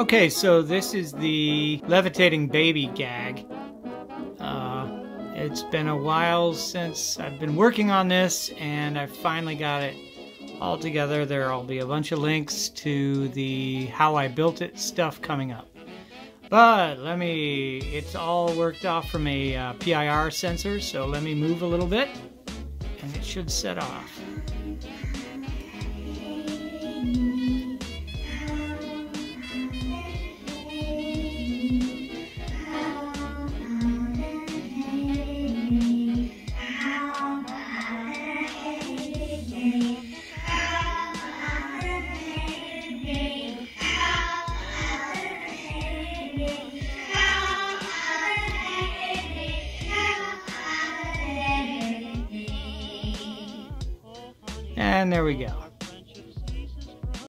Okay, so this is the levitating baby gag. Uh, it's been a while since I've been working on this, and I finally got it all together. There'll be a bunch of links to the how I built it stuff coming up. But let me, it's all worked off from a uh, PIR sensor, so let me move a little bit, and it should set off. And there we go.